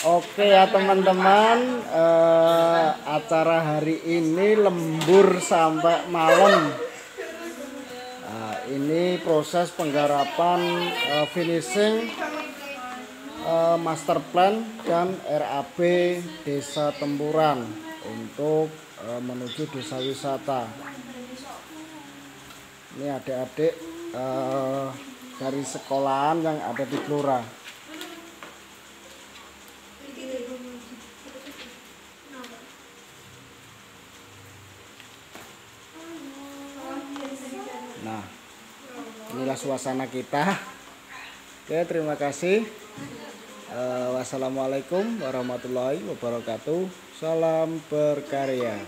Oke ya teman-teman eh, acara hari ini lembur sampai malam. Nah, ini proses penggarapan eh, finishing eh, master plan dan RAB Desa Tempuran untuk eh, menuju desa wisata. Ini adik-adik eh, dari sekolahan yang ada di Kelurahan. Nah, inilah suasana kita. Oke, terima kasih. Eh, wassalamualaikum warahmatullahi wabarakatuh. Salam berkarya.